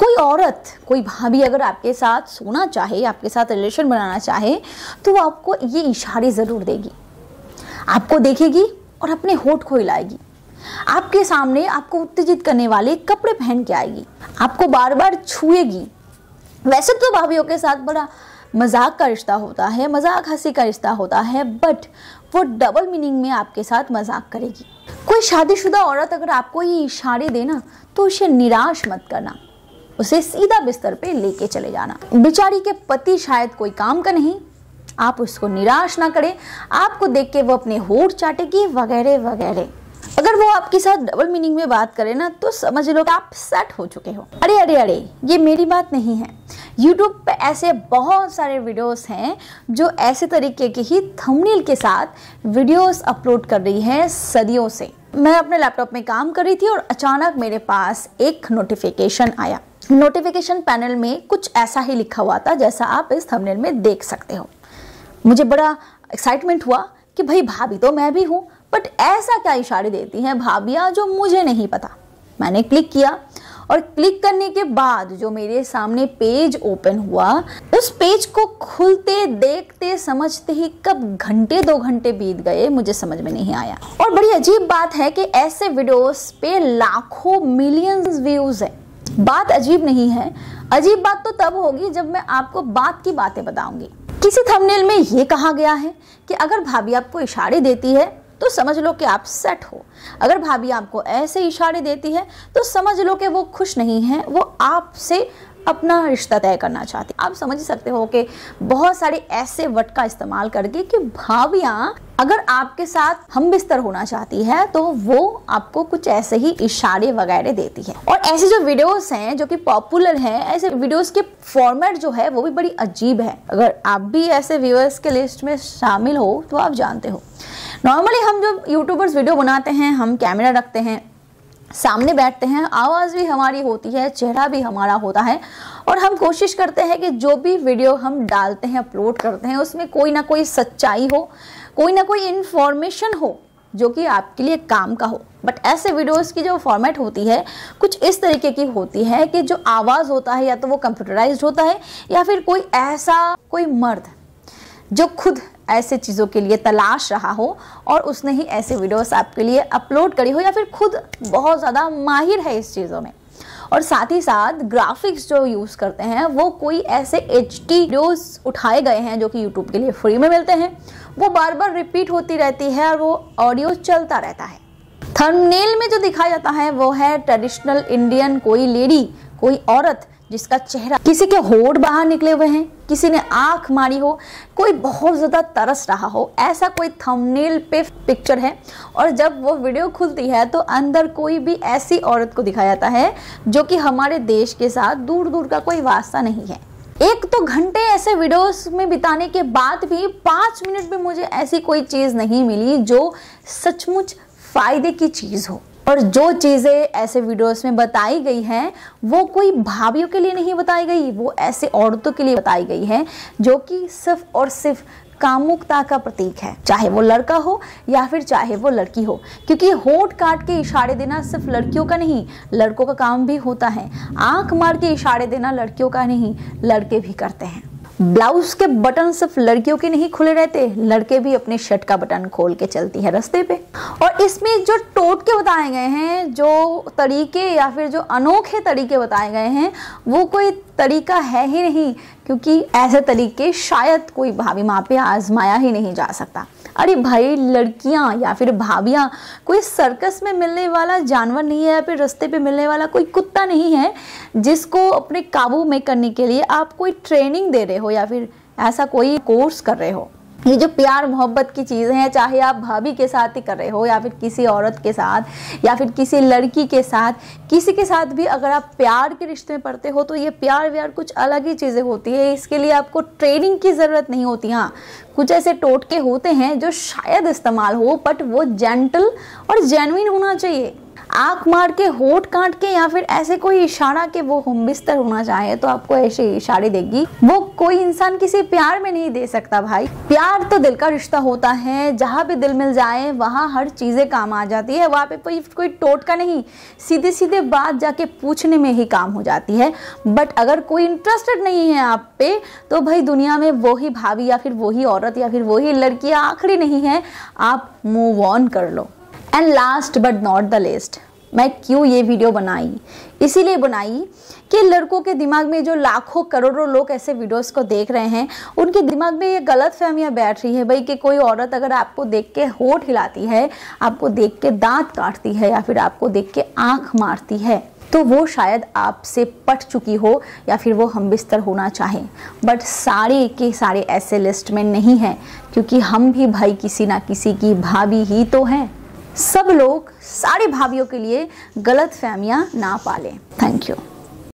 कोई औरत, कोई भाभी अगर आपके साथ सोना चाहे, आपके साथ रिलेशन बनाना चाहे तो वो आपको ये इशारे ज़रूर देगी। आपको देखेगी और अपने होठ को हिलाएगी। आपके सामने आपको उत्तेजित करने वाले कपड़े पहन के आएगी। आपको बार बार छुएगी। वैसे तो भाभीियों के साथ बड़ा मज़ाक का रिश्ता होता है, मज़ाक हँसी का रिश्ता होता है बट वो डबल मीनिंग में आपके साथ मज़ाक करेगी। कोई शादीशुदा औरत अगर आपको ये इशारे देना तो उसे निराश मत करना। उसे सीधा बिस्तर पे लेके चले जाना। बेचारी के पति शायद कोई काम का नहीं। आप उसको निराश ना करें। आपको देख के वो अपने होठ चाटेगी, वगैरह वगैरह। अगर वो आपके साथ डबल मीनिंग में बात करे ना तो समझ लो कि आप सेट हो चुके हो। अरे अरे अरे, ये मेरी बात नहीं है। YouTube पे ऐसे बहुत सारे वीडियोस हैं जो ऐसे तरीके के ही थंबनेल के साथ वीडियोस अपलोड कर रही है सदियों से। मैं अपने लैपटॉप में काम कर रही थी और अचानक मेरे पास एक नोटिफिकेशन आया। नोटिफिकेशन पैनल में कुछ ऐसा ही लिखा हुआ था जैसा आप इस थंबनेल में देख सकते हो। मुझे बड़ा एक्साइटमेंट हुआ कि भाई भाभी तो मैं भी हूँ बट ऐसा क्या इशारे देती हैं भाभियाँ जो मुझे नहीं पता। मैंने क्लिक किया और क्लिक करने के बाद जो मेरे सामने पेज ओपन हुआ, उस पेज को खुलते, देखते, समझते ही कब घंटे, दो घंटे बीत गए, मुझे समझ में नहीं आया। और बड़ी अजीब बात है कि ऐसे वीडियोस पे लाखों मिलियंस व्यूज़ है। बात अजीब नहीं है। अजीब बात तो तब होगी जब मैं आपको बात की बातें बताऊँगी। किसी थंबनेल में ये कहा गया है कि अगर भाभी आपको इशारे देती है तो समझ लो कि आप सेट हो। अगर भाभी आपको ऐसे इशारे देती है तो समझ लो कि वो खुश नहीं है, वो आपसे अपना रिश्ता तय करना चाहती आप समझ सकते हो कि बहुत सारे ऐसे वट का इस्तेमाल करके कि भाभियाँ अगर आपके साथ हम बिस्तर होना चाहती है तो वो आपको कुछ ऐसे ही इशारे वगैरह देती है। और ऐसे जो वीडियोस हैं, जो कि पॉपुलर हैं, ऐसे वीडियोस के फॉर्मेट जो है, वो भी बड़ी अजीब है। अगर आप भी ऐसे व्यूअर्स के लिस्ट में शामिल हो तो आप जानते हो। नॉर्मली हम जो यूट्यूबर्स वीडियो बनाते हैं, हम कैमरा रखते हैं सामने बैठते हैं, आवाज़ भी हमारी होती है, चेहरा भी हमारा होता है और हम कोशिश करते हैं कि जो भी वीडियो हम डालते हैं, अपलोड करते हैं, उसमें कोई ना कोई सच्चाई हो, कोई ना कोई इन्फॉर्मेशन हो, जो कि आपके लिए काम का हो। बट ऐसे वीडियोस की जो फॉर्मेट होती है, कुछ इस तरीके की होती है कि जो आवाज़ होता है या तो वो कंप्यूटराइज होता है या फिर कोई ऐसा कोई मर्द जो खुद ऐसे चीज़ों के लिए तलाश रहा हो और उसने ही ऐसे वीडियोस आपके लिए अपलोड करी हो या फिर खुद बहुत ज़्यादा माहिर है इस चीज़ों में। और साथ ही साथ ग्राफिक्स जो यूज़ करते हैं, वो कोई ऐसे एच वीडियोस उठाए गए हैं जो कि यूट्यूब के लिए फ्री में मिलते हैं। वो बार बार रिपीट होती रहती है और वो ऑडियो चलता रहता है। थंबनेल में जो दिखाया जाता है, वो है ट्रेडिशनल इंडियन कोई लेडी कोई औरत जिसका चेहरा किसी के होठ बाहर निकले हुए हैं, किसी ने आँख मारी हो, कोई बहुत ज़्यादा तरस रहा हो, ऐसा कोई थंबनेल पे पिक्चर है और जब वो वीडियो खुलती है तो अंदर कोई भी ऐसी औरत को दिखाया जाता है जो कि हमारे देश के साथ दूर दूर का कोई वास्ता नहीं है। एक तो घंटे ऐसे वीडियोस में बिताने के बाद भी पाँच मिनट में मुझे ऐसी कोई चीज़ नहीं मिली जो सचमुच फ़ायदे की चीज़ हो। और जो चीज़ें ऐसे वीडियोस में बताई गई हैं, वो कोई भाभीियों के लिए नहीं बताई गई, वो ऐसे औरतों के लिए बताई गई है, जो कि सिर्फ़ और सिर्फ़ कामुकता का प्रतीक है। चाहे वो लड़का हो या फिर चाहे वो लड़की हो। क्योंकि होठ काट के इशारे देना सिर्फ़ लड़कियों का नहीं, लड़कों का काम भी होता है। आँख मार के इशारे देना लड़कियों का नहीं, लड़के भी करते हैं। ब्लाउज के बटन सिर्फ़ लड़कियों के नहीं खुले रहते, लड़के भी अपने शर्ट का बटन खोल के चलती है रस्ते पे। और इसमें जो टोटके बताए गए हैं, जो तरीके या फिर जो अनोखे तरीके बताए गए हैं, वो कोई तरीका है ही नहीं, क्योंकि ऐसे तरीके शायद कोई भाभी माँ पे आजमाया ही नहीं जा सकता। अरे भाई, लड़कियाँ या फिर भाभियाँ, कोई सर्कस में मिलने वाला जानवर नहीं है या फिर रस्ते पे मिलने वाला कोई कुत्ता नहीं है, जिसको अपने काबू में करने के लिए आप कोई ट्रेनिंग दे रहे हो या फिर ऐसा कोई कोर्स कर रहे हो। ये जो प्यार, मोहब्बत की चीज़ें हैं, चाहे आप भाभी के साथ ही कर रहे हो या फिर किसी औरत के साथ या फिर किसी लड़की के साथ, किसी के साथ भी अगर आप प्यार के रिश्ते में पढ़ते हो तो ये प्यार व्यार कुछ अलग ही चीज़ें होती है। इसके लिए आपको ट्रेनिंग की ज़रूरत नहीं होती। हाँ कुछ ऐसे टोटके होते हैं जो शायद इस्तेमाल हो बट वो जेंटल और जेनविन होना चाहिए। आँख मार के, होठ काट के या फिर ऐसे कोई इशारा के वो हम बिस्तर होना चाहे तो आपको ऐसे इशारे देगी। वो कोई इंसान किसी प्यार में नहीं दे सकता भाई। प्यार तो दिल का रिश्ता होता है। जहाँ भी दिल मिल जाए, वहाँ हर चीज़ें काम आ जाती है। वहाँ पे कोई कोई टोटका नहीं। सीधे सीधे बात जाके पूछने में ही काम हो जाती है। बट अगर कोई इंटरेस्टेड नहीं है आप पे तो भाई दुनिया में वही भाभी या फिर वही औरत या फिर वही लड़की आखिरी नहीं है। आप मूव ऑन कर लो। And last but not the least मैं क्यों ये वीडियो बनाई? इसीलिए बनाई कि लड़कों के दिमाग में जो लाखों करोड़ों लोग ऐसे वीडियोस को देख रहे हैं, उनके दिमाग में ये गलत फहमियाँ बैठ रही है भाई कि कोई औरत अगर आपको देख के होठ हिलाती है, आपको देख के दांत काटती है या फिर आपको देख के आँख मारती है तो वो शायद आपसे पट चुकी हो या फिर वो हम बिस्तर होना चाहे। बट सारे के सारे ऐसे लिस्ट में नहीं है, क्योंकि हम भी भाई किसी ना किसी की भाभी ही तो हैं। सब लोग सारे भाभीियों के लिए गलत फहमियाँ ना पालें। Thank you